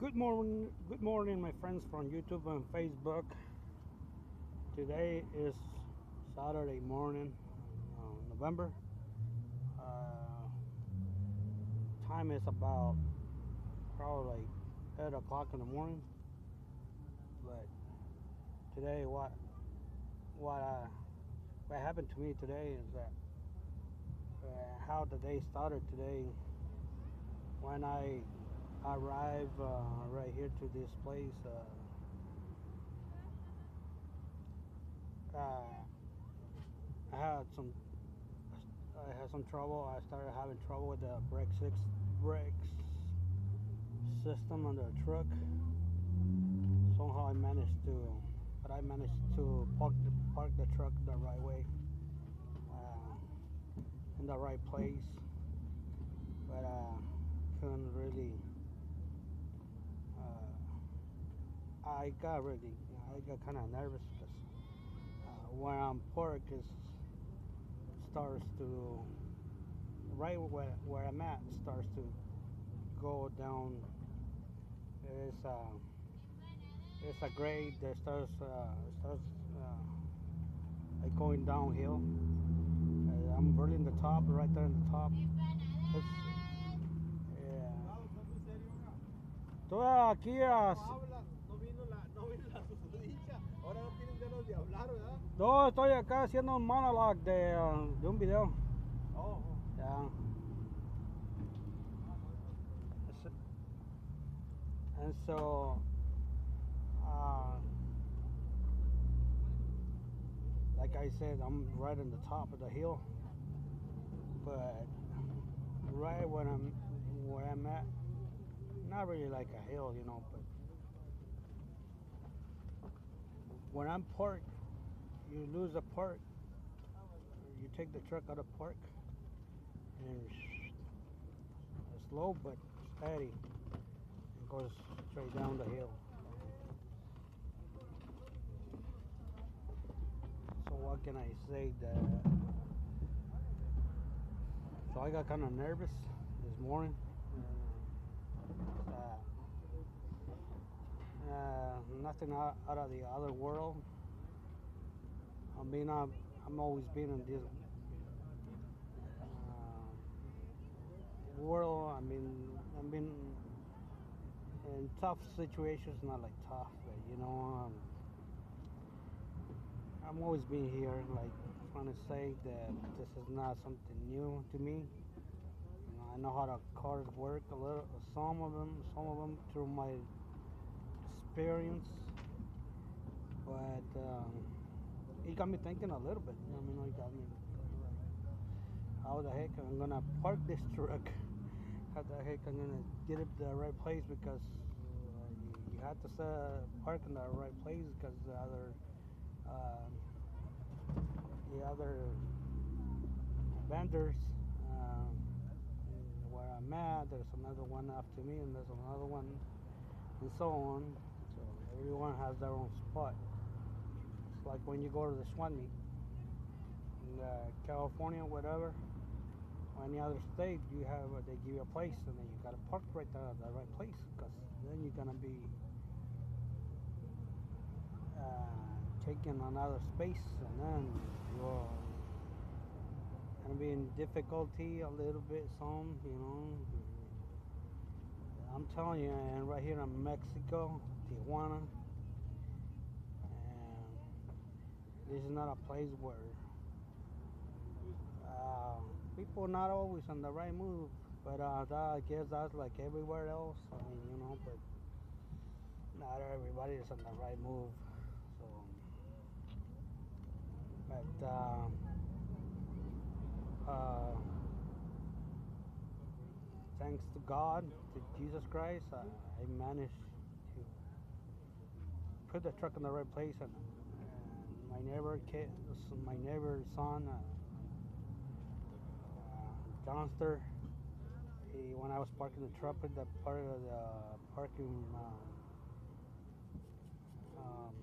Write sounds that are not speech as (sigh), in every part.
Good morning, good morning, my friends from YouTube and Facebook. Today is Saturday morning, uh, November. Uh, time is about probably like eight o'clock in the morning. But today, what what uh, what happened to me today is that uh, how the day started today when I arrive uh, right here to this place. Uh, uh, I had some I had some trouble. I started having trouble with the brake six brakes system on the truck. Somehow I managed to, but I managed to park the park the truck the right way, uh, in the right place. But uh, couldn't really I got really, I got kind of nervous because uh, where I'm parked is starts to, right where, where I'm at starts to go down. It's a, uh, it's a grade that starts, uh, starts uh, like going downhill. Uh, I'm really in the top, right there in the top. It's, yeah. Estoy aquí a de hablar, ¿verdad? No, estoy acá haciendo un monologue de, uh, de un video. Oh. Yeah. And so, uh, like I said, I'm right on the top of the hill, but right when I'm where I'm at, not really like a hill, you know, but when I'm parked, you lose a park. You take the truck out of park, and slow but steady. It goes straight down the hill. So what can I say? That so I got kind of nervous this morning. Uh, uh, nothing out, out, of the other world. I mean, I'm, I'm always been in this uh, world. I mean, I've been in tough situations, not like tough, but you know, um, I'm always been here, like trying to say that this is not something new to me. You know, I know how the cars work a little, some of them, some of them through my experience, but um, he got me thinking a little bit. I mean, how the heck am I'm gonna park this (laughs) truck? How the heck I'm gonna get it the right place because uh, you, you, have to set, park in the right place because the other uh, the other vendors um, where I'm at. There's another one after me, and there's another one, and so on. Everyone has their own spot. It's like when you go to the swap meet in uh, California, whatever, or any other state, you have uh, they give you a place, and then you gotta park right there at the right place, because then you're gonna be uh, taking another space, and then you're gonna be in difficulty a little bit, some, you know. I'm telling you, and right here in Mexico, Tijuana. This is not a place where uh, people not always on the right move. But uh, that, I guess that's like everywhere else. I mean, you know, but not everybody is on the right move. So, but uh, uh, thanks to God, to Jesus Christ, I, I managed to put the truck in the right place and, and my neighbor kid, my neighbor's son uh, uh, Johnster he when I was parking the truck in the part of the parking um, um,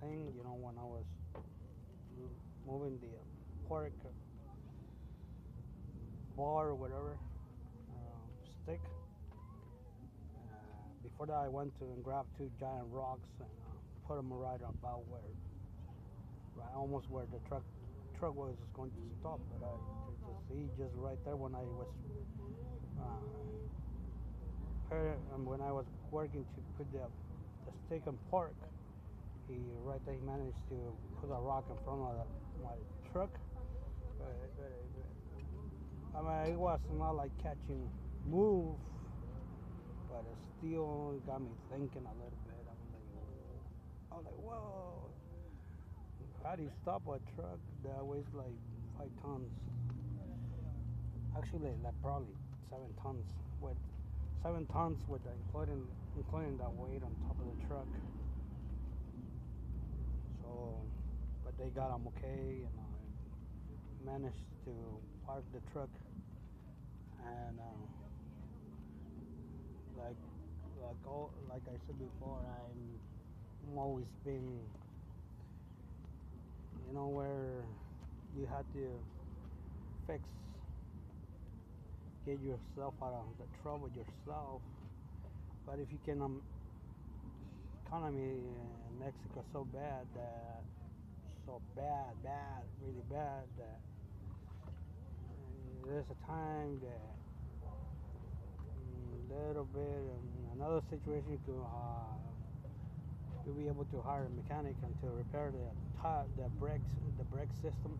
thing you know when I was moving the park bar or whatever before that, I went to and grabbed two giant rocks and uh, put them right about where, right almost where the truck truck was going to stop. But I just see just right there when I was uh, um, when I was working to put the the stick in park. He right there he managed to put a rock in front of the, my truck. But, but, but, I mean, it was not like catching move, but it still got me thinking a little bit. I'm like, I was like, whoa. How do you stop a truck that weighs like five tons? Actually, like probably seven tons. With seven tons with the including including that weight on top of the truck. So, but they got them okay, and I managed to park the truck, and uh, like like all like I said before, I'm, I'm always been, you know, where you had to fix, get yourself out of the trouble yourself. But if you can, um, economy in Mexico so bad that so bad, bad, really bad that uh, there's a time that little bit in another situation could uh, you'll be able to hire a mechanic and to repair the the brakes, the brake systems.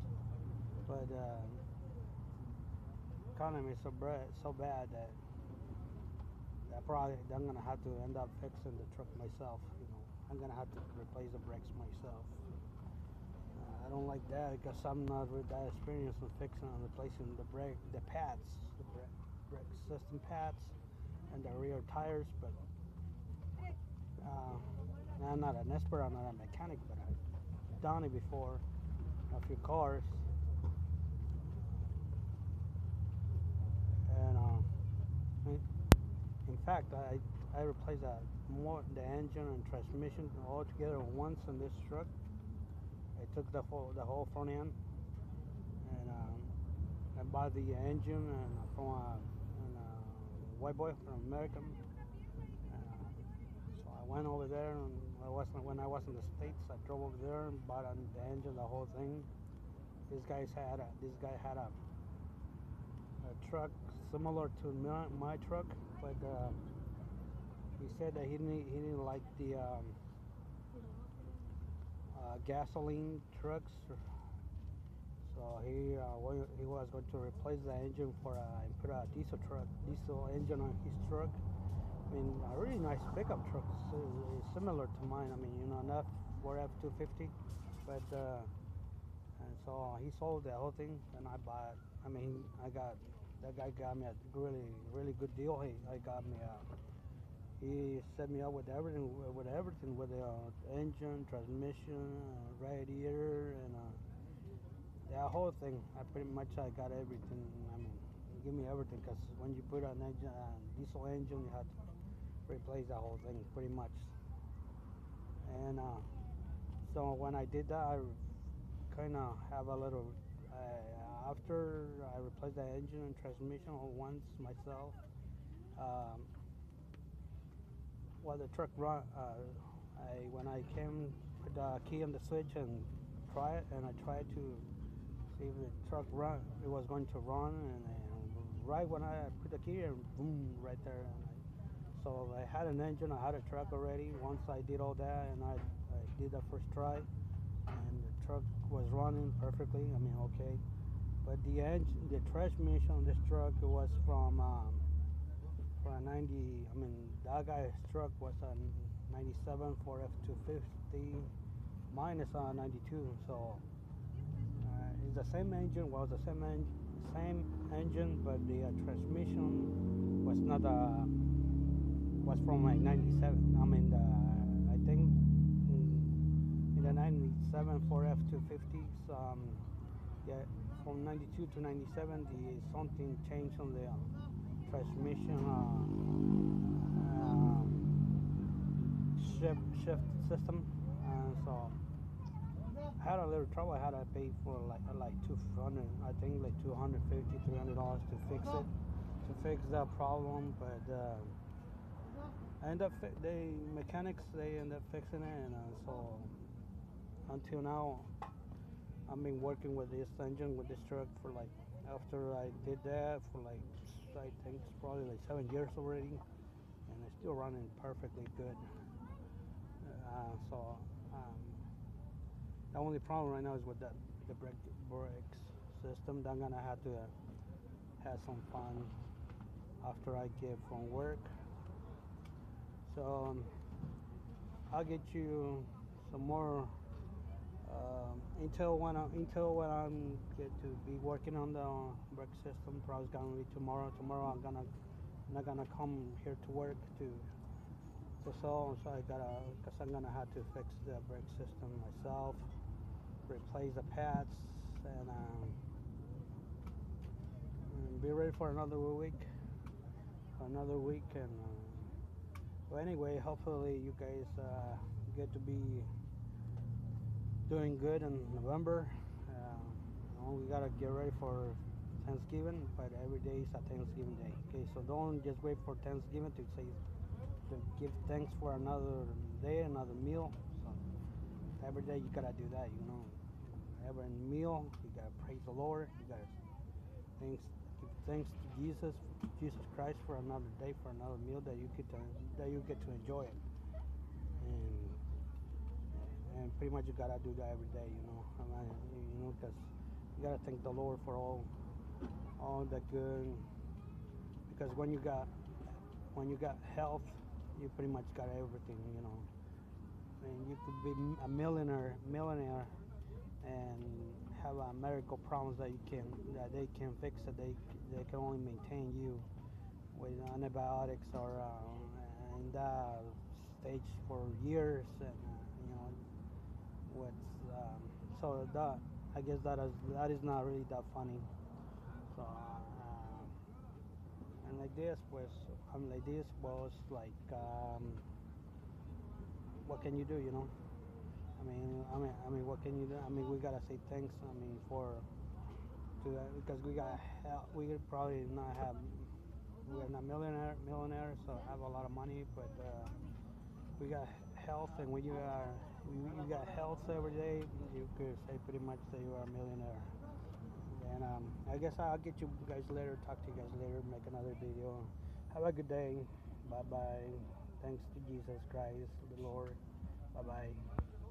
But uh, economy is so bad, so bad that that probably I'm gonna have to end up fixing the truck myself. You know, I'm gonna have to replace the brakes myself. Uh, I don't like that because I'm not with that experience in fixing and replacing the brake, the pads, the brake, brake system pads, and the rear tires. But uh, I'm not an expert, I'm not a mechanic, but I've done it before, a few cars. And uh, in- fact, I I replaced more the engine and transmission all together once in this truck. I took the whole the whole front end and um, I bought the engine and from a, white boy from American. Uh, so I went over there and I wasn't when I was in the states. I drove over there and bought uh, the engine, the whole thing. This guy's had a, this guy had a, a truck similar to my, my truck, but uh, he said that he didn't he didn't like the um, uh, gasoline trucks. So he uh, he was going to replace the engine for a, and put a diesel truck, diesel engine on his truck. I mean, a really nice pickup truck, s- uh, similar to mine. I mean, you know, not Ford F250, but uh, and so he sold the whole thing, and I bought. I mean, I got that guy got me a really really good deal. He I got me a. He set me up with everything, with everything, with the uh, engine, transmission, uh, radiator, and uh, that whole thing. I pretty much I got everything. I mean, give me everything because when you put an engine, uh, diesel engine, you have to replace that whole thing pretty much. And uh, so when I did that, I kind of have a little. Uh, after I replaced the engine and transmission all once myself. Um, while the truck run, uh, I when I came put the key on the switch and try it, and I tried to see if the truck run, it was going to run, and, and right when I put the key in, boom, right there. And I, so I had an engine, I had a truck already. Once I did all that, and I, I did the first try, and the truck was running perfectly. I mean, okay, but the engine, the transmission on this truck was from. Um, a 90 i mean that guy's truck was a 97 Ford F250 mine is a 92 so it's the same engine was the same en- same engine but the uh, transmission was not uh, was from like 97 i mean the, i think in, in the 97 for f250s um, yeah from 92 to 97 the something changed on the um, transmission uh, um, shift shift system, and so I had a little trouble. I had to pay for like like two hundred, I think like 250 300 dollars to fix it, to fix that problem. But uh, I end up they mechanics they end up fixing it, and uh, so until now, I've been working with this engine with this truck for like after I did that for like I think it's probably like seven years already, and it's still running perfectly good. Uh, so the only problem right now is with that the brake brakes system. that I'm gonna have to uh, have some fun after I get from work. So um, I'll get you some more um, until when I, until when I'm get to be working on the brake system. Probably gonna be tomorrow. Tomorrow I'm gonna I'm not gonna come here to work to to sell. So I gotta because I'm gonna have to fix the brake system myself, replace the pads, and, um, and be ready for another week. Another week and. Uh, well, anyway, hopefully you guys uh, get to be doing good in November. Uh, you we gotta get ready for Thanksgiving, but every day is a Thanksgiving day. Okay, so don't just wait for Thanksgiving to say to give thanks for another day, another meal. So every day you gotta do that. You know, every meal you gotta praise the Lord. You gotta thanks give thanks to Jesus, Jesus Christ for another day, for another meal that you get to that you get to enjoy it. And and pretty much you gotta do that every day, you know. You know, because you gotta thank the Lord for all, all the good. Because when you got, when you got health, you pretty much got everything, you know. And you could be a millionaire, millionaire, and have a medical problems that you can, that they can fix it. They, they can only maintain you with antibiotics or uh, in that stage for years, and uh, you know with um, so that I guess that is that is not really that funny. So um, and like this was I'm like this was like um, what can you do? You know. I mean, I mean, I mean, what can you do? I mean, we gotta say thanks. I mean, for to uh, because we got help. We probably not have. We're not millionaire, millionaires, so have a lot of money, but uh, we got health, and when you are you, you got health every day, you could say pretty much that you are a millionaire. And um, I guess I'll get you guys later. Talk to you guys later. Make another video. Have a good day. Bye bye. Thanks to Jesus Christ, the Lord. Bye bye.